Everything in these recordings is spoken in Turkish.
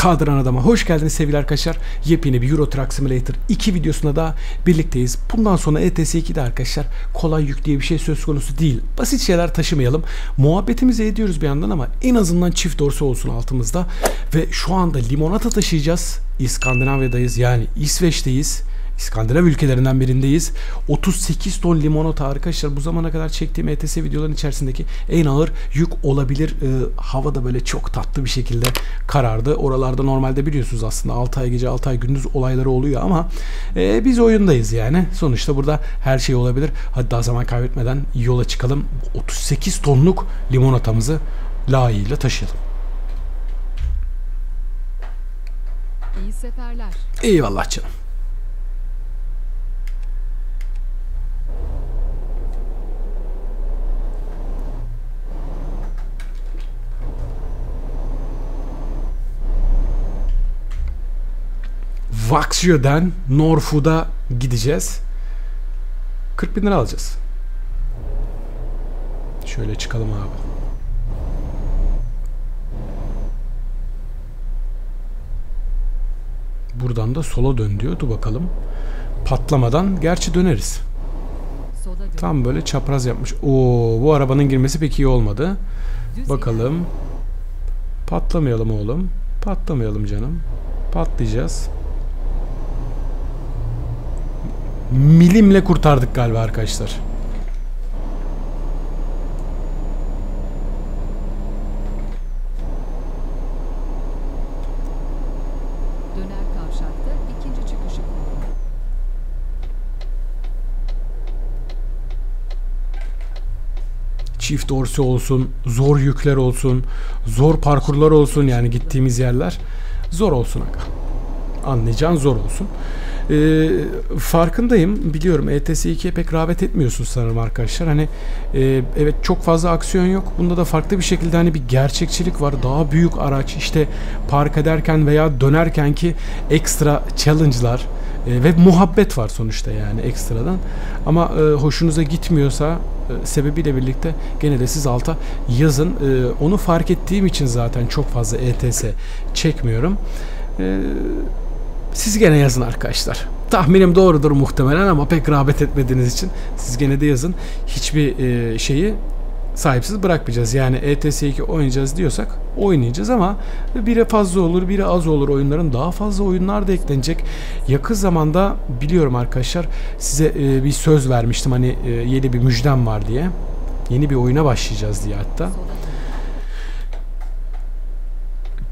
Kadran Adam'a hoş geldiniz sevgili arkadaşlar. Yepyeni bir Euro Truck Simulator 2 videosunda da birlikteyiz. Bundan sonra ETS 2'de arkadaşlar kolay yük diye bir şey söz konusu değil. Basit şeyler taşımayalım. Muhabbetimizi ediyoruz bir yandan ama en azından çift dorsu olsun altımızda. Ve şu anda limonata taşıyacağız. İskandinavya'dayız yani İsveç'teyiz. İskandinav ülkelerinden birindeyiz. 38 ton limonata arkadaşlar bu zamana kadar çektiğim ETS videoların içerisindeki en ağır yük olabilir. Ee, hava da böyle çok tatlı bir şekilde karardı. Oralarda normalde biliyorsunuz aslında 6 ay gece 6 ay gündüz olayları oluyor ama e, biz oyundayız yani. Sonuçta burada her şey olabilir. Hadi daha zaman kaybetmeden yola çıkalım. 38 tonluk limonatamızı layığıyla taşıyalım. İyi seferler. Eyvallah canım. Vaxio'dan Norfood'a gideceğiz. 40 bin lira alacağız. Şöyle çıkalım abi. Buradan da sola dön diyor. Dur bakalım. Patlamadan gerçi döneriz. Tam böyle çapraz yapmış. Oo, bu arabanın girmesi pek iyi olmadı. Bakalım. Patlamayalım oğlum. Patlamayalım canım. Patlayacağız. Milimle kurtardık galiba arkadaşlar. Çift dorsi olsun, zor yükler olsun, zor parkurlar olsun yani gittiğimiz yerler zor olsun aga. Anlayacağın zor olsun. Ee, farkındayım biliyorum. ETS 2'ye pek rağbet etmiyorsun sanırım arkadaşlar. Hani e, evet çok fazla aksiyon yok. Bunda da farklı bir şekilde hani bir gerçekçilik var. Daha büyük araç işte park ederken veya dönerken ki ekstra challenge'lar e, ve muhabbet var sonuçta yani ekstradan. Ama e, hoşunuza gitmiyorsa e, sebebiyle birlikte gene de siz alta yazın. E, onu fark ettiğim için zaten çok fazla ETS çekmiyorum. E, siz gene yazın arkadaşlar. Tahminim doğrudur muhtemelen ama pek rağbet etmediğiniz için siz gene de yazın. Hiçbir e, şeyi sahipsiz bırakmayacağız. Yani ETS 2 oynayacağız diyorsak oynayacağız ama biri fazla olur biri az olur oyunların daha fazla oyunlar da eklenecek. Yakın zamanda biliyorum arkadaşlar size e, bir söz vermiştim hani e, yeni bir müjdem var diye. Yeni bir oyuna başlayacağız diye hatta. Soda dön.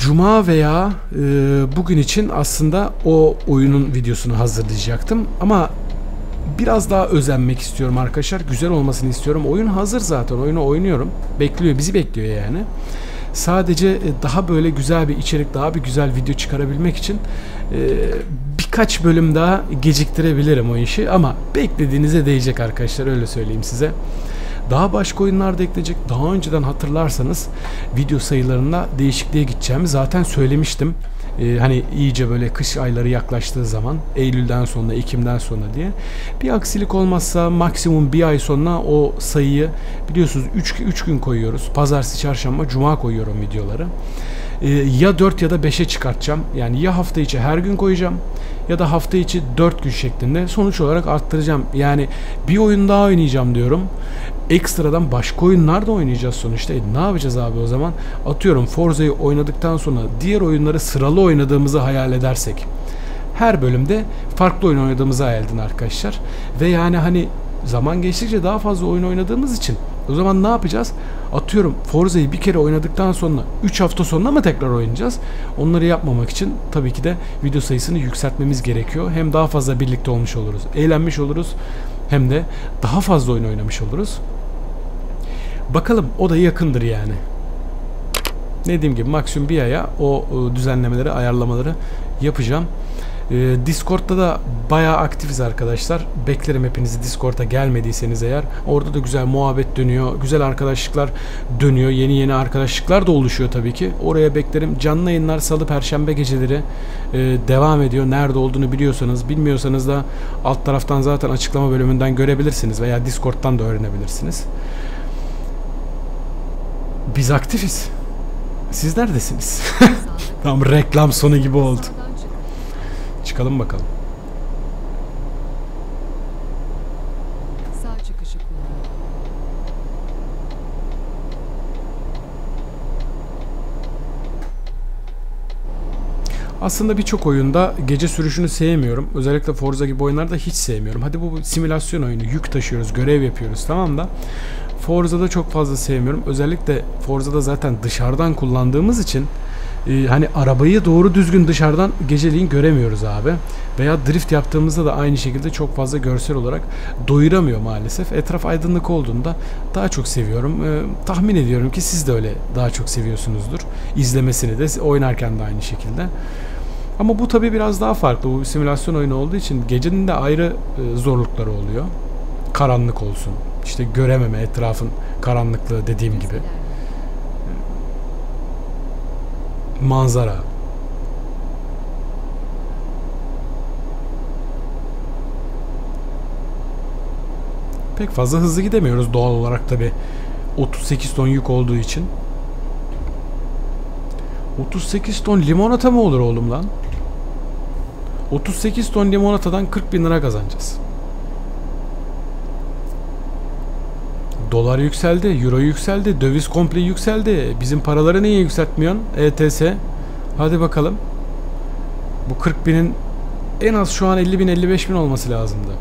Cuma veya e, bugün için aslında o oyunun videosunu hazırlayacaktım ama biraz daha özenmek istiyorum arkadaşlar. Güzel olmasını istiyorum. Oyun hazır zaten. Oyunu oynuyorum. Bekliyor. Bizi bekliyor yani. Sadece e, daha böyle güzel bir içerik, daha bir güzel video çıkarabilmek için e, birkaç bölüm daha geciktirebilirim o işi ama beklediğinize değecek arkadaşlar öyle söyleyeyim size. Daha başka oyunlar da ekleyecek. Daha önceden hatırlarsanız video sayılarında değişikliğe gideceğimi zaten söylemiştim. Ee, hani iyice böyle kış ayları yaklaştığı zaman Eylül'den sonra Ekim'den sonra diye bir aksilik olmazsa maksimum bir ay sonra o sayıyı biliyorsunuz 3 3 gün koyuyoruz. Pazartesi, çarşamba, cuma koyuyorum videoları. Ee, ya 4 ya da 5'e çıkartacağım. Yani ya hafta içi her gün koyacağım ya da hafta içi 4 gün şeklinde sonuç olarak arttıracağım. Yani bir oyun daha oynayacağım diyorum. Ekstradan başka oyunlar da oynayacağız sonuçta. E, ne yapacağız abi o zaman? Atıyorum Forza'yı oynadıktan sonra diğer oyunları sıralı oynadığımızı hayal edersek. Her bölümde farklı oyun oynadığımızı hayal edin arkadaşlar. Ve yani hani zaman geçtikçe daha fazla oyun oynadığımız için o zaman ne yapacağız? Atıyorum Forza'yı bir kere oynadıktan sonra 3 hafta sonra mı tekrar oynayacağız? Onları yapmamak için tabii ki de video sayısını yükseltmemiz gerekiyor. Hem daha fazla birlikte olmuş oluruz, eğlenmiş oluruz hem de daha fazla oyun oynamış oluruz. Bakalım o da yakındır yani. Dediğim gibi maksimum bir aya o e, düzenlemeleri, ayarlamaları yapacağım. E, Discord'da da bayağı aktifiz arkadaşlar. Beklerim hepinizi Discord'a gelmediyseniz eğer. Orada da güzel muhabbet dönüyor. Güzel arkadaşlıklar dönüyor. Yeni yeni arkadaşlıklar da oluşuyor tabii ki. Oraya beklerim. Canlı yayınlar salı perşembe geceleri e, devam ediyor. Nerede olduğunu biliyorsanız, bilmiyorsanız da alt taraftan zaten açıklama bölümünden görebilirsiniz veya Discord'dan da öğrenebilirsiniz. Biz aktifiz. Siz neredesiniz? Tam reklam sonu gibi oldu. Çıkalım bakalım. Sağ çıkışı kullanın. Aslında birçok oyunda gece sürüşünü sevmiyorum. Özellikle Forza gibi oyunlarda hiç sevmiyorum. Hadi bu simülasyon oyunu. Yük taşıyoruz, görev yapıyoruz tamam da. Forza'da çok fazla sevmiyorum. Özellikle Forza'da zaten dışarıdan kullandığımız için e, hani arabayı doğru düzgün dışarıdan geceliğin göremiyoruz abi. Veya drift yaptığımızda da aynı şekilde çok fazla görsel olarak doyuramıyor maalesef. Etraf aydınlık olduğunda daha çok seviyorum. E, tahmin ediyorum ki siz de öyle daha çok seviyorsunuzdur. İzlemesini de oynarken de aynı şekilde. Ama bu tabi biraz daha farklı. Bu bir simülasyon oyunu olduğu için gecenin de ayrı e, zorlukları oluyor. Karanlık olsun. İşte görememe etrafın karanlıklığı dediğim gibi. Manzara. Pek fazla hızlı gidemiyoruz doğal olarak tabi. 38 ton yük olduğu için. 38 ton limonata mı olur oğlum lan? 38 ton limonatadan 40 bin lira kazanacağız. Dolar yükseldi, euro yükseldi, döviz komple yükseldi. Bizim paraları niye yükseltmiyorsun? ETS. Hadi bakalım. Bu 40 binin en az şu an 50 bin 55 bin olması lazımdı.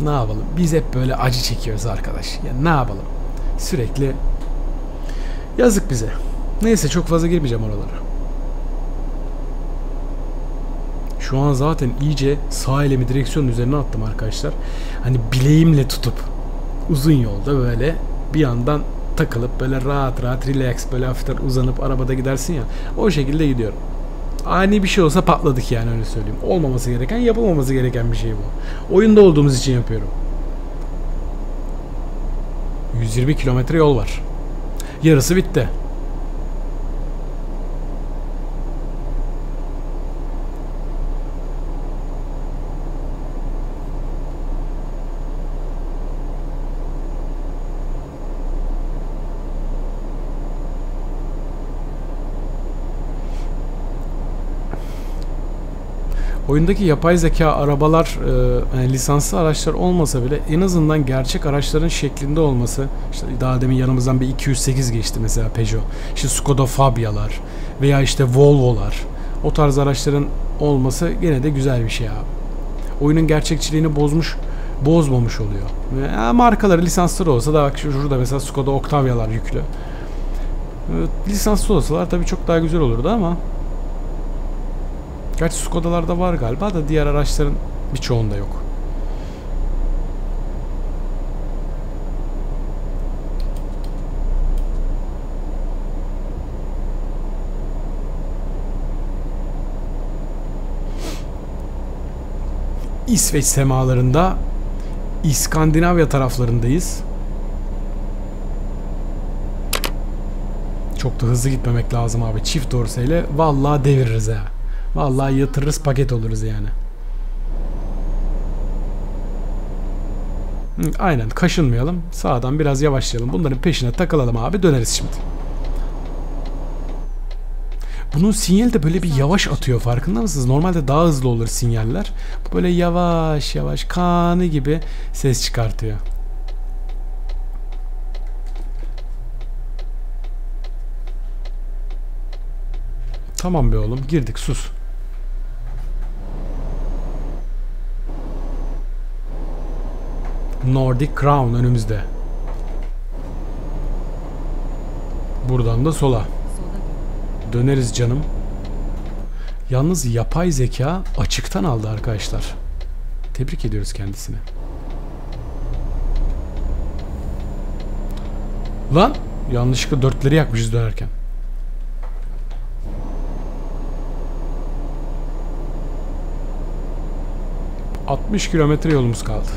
Ne yapalım? Biz hep böyle acı çekiyoruz arkadaş. Ya ne yapalım? Sürekli yazık bize. Neyse çok fazla girmeyeceğim oralara. Şu an zaten iyice sağ elimi direksiyonun üzerine attım arkadaşlar. Hani bileğimle tutup uzun yolda böyle bir yandan takılıp böyle rahat rahat relax böyle hafiften uzanıp arabada gidersin ya. O şekilde gidiyorum. Ani bir şey olsa patladık yani öyle söyleyeyim. Olmaması gereken yapılmaması gereken bir şey bu. Oyunda olduğumuz için yapıyorum. 120 kilometre yol var. Yarısı bitti. Oyundaki yapay zeka arabalar e, yani lisanslı araçlar olmasa bile en azından gerçek araçların şeklinde olması işte daha demin yanımızdan bir 208 geçti mesela Peugeot işte Skoda Fabia'lar veya işte Volvo'lar o tarz araçların olması gene de güzel bir şey abi. Oyunun gerçekçiliğini bozmuş bozmamış oluyor. Ya markaları lisanslı olsa da bak şurada mesela Skoda Octavia'lar yüklü. E, lisanslı olsalar tabii çok daha güzel olurdu ama Gerçi Skoda'larda var galiba da diğer araçların birçoğunda yok. İsveç semalarında İskandinavya taraflarındayız. Çok da hızlı gitmemek lazım abi. Çift dorseyle vallahi deviririz ha. Vallahi yatırırız paket oluruz yani. Aynen kaşınmayalım. Sağdan biraz yavaşlayalım. Bunların peşine takılalım abi döneriz şimdi. Bunun sinyali de böyle bir yavaş atıyor farkında mısınız? Normalde daha hızlı olur sinyaller. Bu böyle yavaş yavaş kanı gibi ses çıkartıyor. Tamam be oğlum girdik sus. Nordic Crown önümüzde. Buradan da sola. Döneriz canım. Yalnız yapay zeka açıktan aldı arkadaşlar. Tebrik ediyoruz kendisine. Lan yanlışlıkla dörtleri yakmışız dönerken. ...60 kilometre yolumuz kaldı.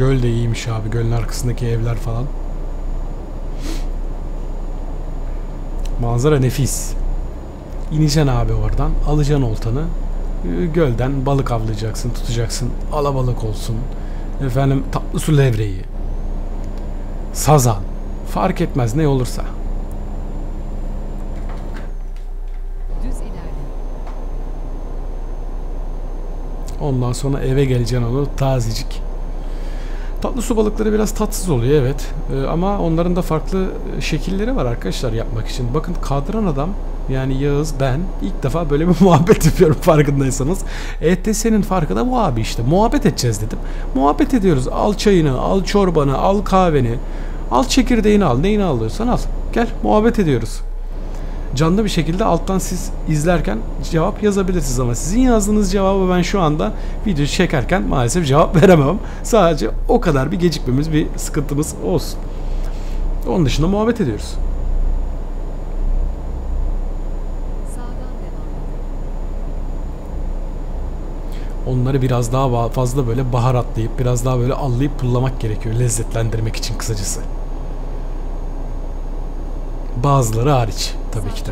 Göl de iyiymiş abi. Gölün arkasındaki evler falan. Manzara nefis. İneceksin abi oradan. Alacaksın oltanı. e, Gölden balık avlayacaksın, tutacaksın. Alabalık olsun. Efendim tatlı su levreği. Sazan. Fark etmez ne olursa. Ondan sonra eve geleceksin onu tazecik. Tatlı su balıkları biraz tatsız oluyor evet. Ee, ama onların da farklı şekilleri var arkadaşlar yapmak için. Bakın kadran adam yani Yağız ben ilk defa böyle bir muhabbet yapıyorum farkındaysanız. ETS'nin farkı da bu abi işte. Muhabbet edeceğiz dedim. Muhabbet ediyoruz. Al çayını, al çorbanı, al kahveni. Al çekirdeğini al. Neyini alıyorsan al. Gel muhabbet ediyoruz canlı bir şekilde alttan siz izlerken cevap yazabilirsiniz ama sizin yazdığınız cevabı ben şu anda video çekerken maalesef cevap veremem. Sadece o kadar bir gecikmemiz, bir sıkıntımız olsun. Onun dışında muhabbet ediyoruz. Onları biraz daha fazla böyle baharatlayıp biraz daha böyle allayıp pullamak gerekiyor lezzetlendirmek için kısacası. Bazıları hariç tabii ki de.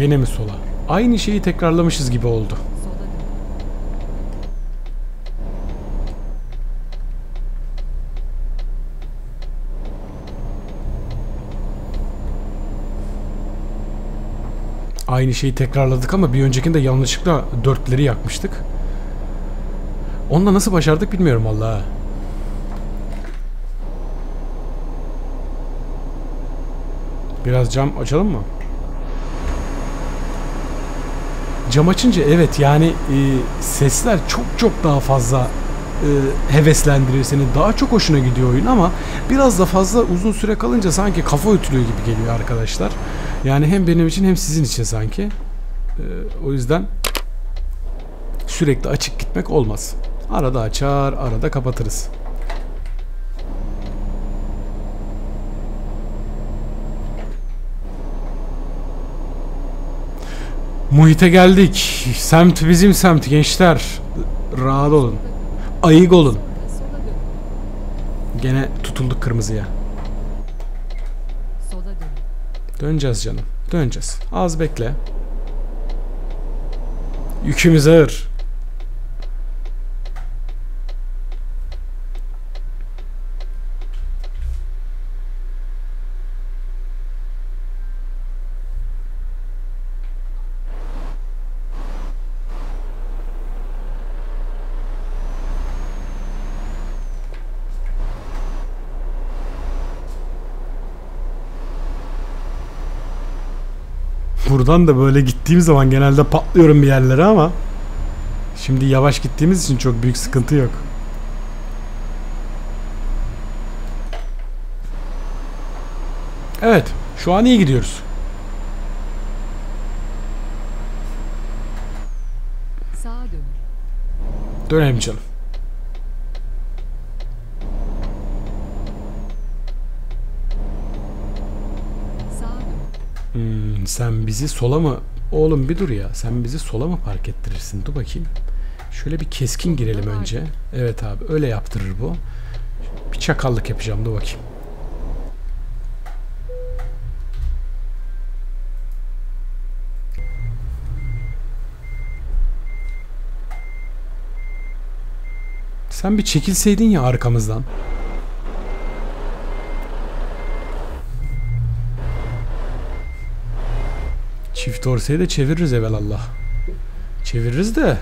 Gene mi sola? Aynı şeyi tekrarlamışız gibi oldu. Sola dön. Aynı şeyi tekrarladık ama bir öncekinde yanlışlıkla dörtleri yakmıştık. Onunla nasıl başardık bilmiyorum vallahi. Biraz cam açalım mı? Cam açınca evet yani e, sesler çok çok daha fazla e, heveslendiriyor seni. Daha çok hoşuna gidiyor oyun ama biraz da fazla uzun süre kalınca sanki kafa ötülüyor gibi geliyor arkadaşlar. Yani hem benim için hem sizin için sanki. E, o yüzden sürekli açık gitmek olmaz. Arada açar, arada kapatırız. Muhite geldik. Semt bizim semt gençler. Rahat olun. Ayık olun. Gene tutulduk kırmızıya. Döneceğiz canım. Döneceğiz. Az bekle. Yükümüz ağır. Buradan da böyle gittiğim zaman genelde patlıyorum bir yerlere ama şimdi yavaş gittiğimiz için çok büyük sıkıntı yok. Evet, şu an iyi gidiyoruz. Sağa dön. Dönelim canım. Sağa dön. Hmm, sen bizi sola mı? Oğlum bir dur ya. Sen bizi sola mı park ettirirsin? Dur bakayım. Şöyle bir keskin girelim önce. Evet abi öyle yaptırır bu. Bir çakallık yapacağım. Dur bakayım. Sen bir çekilseydin ya arkamızdan. Çift dorseyi de çeviririz evelallah. Çeviririz de.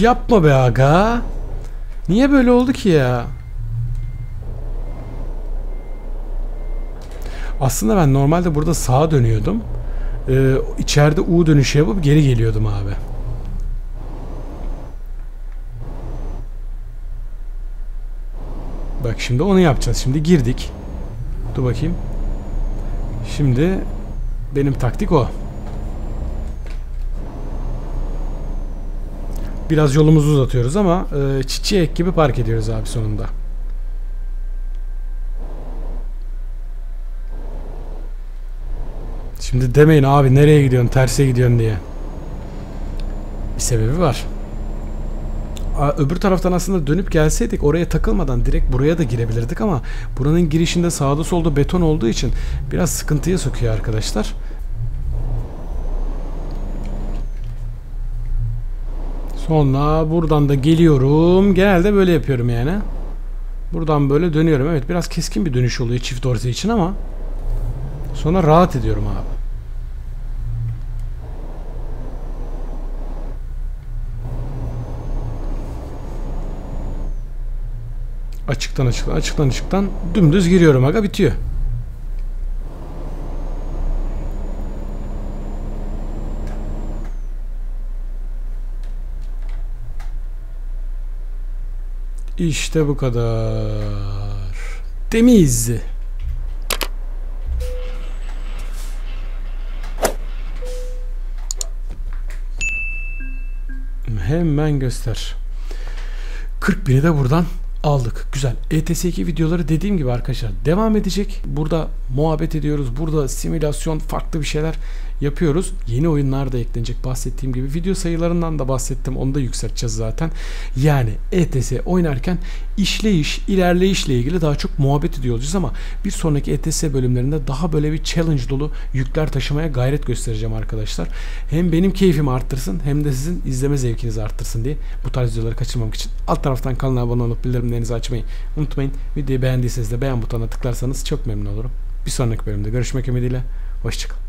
Yapma be aga. Niye böyle oldu ki ya? Aslında ben normalde burada sağa dönüyordum. Ee, içeride U dönüşü yapıp geri geliyordum abi. Bak şimdi onu yapacağız. Şimdi girdik. Dur bakayım. Şimdi benim taktik o. Biraz yolumuzu uzatıyoruz ama e, çiçek gibi park ediyoruz abi sonunda. Şimdi demeyin abi nereye gidiyorsun terse gidiyorsun diye. Bir sebebi var. Öbür taraftan aslında dönüp gelseydik oraya takılmadan direkt buraya da girebilirdik ama buranın girişinde sağda solda beton olduğu için biraz sıkıntıya sokuyor arkadaşlar. Sonra buradan da geliyorum. Genelde böyle yapıyorum yani. Buradan böyle dönüyorum. Evet biraz keskin bir dönüş oluyor çift dorse için ama sonra rahat ediyorum abi. Açıktan açıktan açıktan açıktan dümdüz giriyorum aga bitiyor. İşte bu kadar. Temiz. Hemen göster. 40 bini de buradan aldık. Güzel. ETS2 videoları dediğim gibi arkadaşlar devam edecek. Burada muhabbet ediyoruz. Burada simülasyon farklı bir şeyler yapıyoruz. Yeni oyunlar da eklenecek bahsettiğim gibi. Video sayılarından da bahsettim. Onu da yükselteceğiz zaten. Yani ETS oynarken işleyiş, ilerleyişle ilgili daha çok muhabbet ediyor olacağız ama bir sonraki ETS bölümlerinde daha böyle bir challenge dolu yükler taşımaya gayret göstereceğim arkadaşlar. Hem benim keyfimi arttırsın hem de sizin izleme zevkinizi arttırsın diye bu tarz videoları kaçırmamak için alt taraftan kanala abone olup bildirimlerinizi açmayı unutmayın. Videoyu beğendiyseniz de beğen butonuna tıklarsanız çok memnun olurum. Bir sonraki bölümde görüşmek ümidiyle. Hoşçakalın.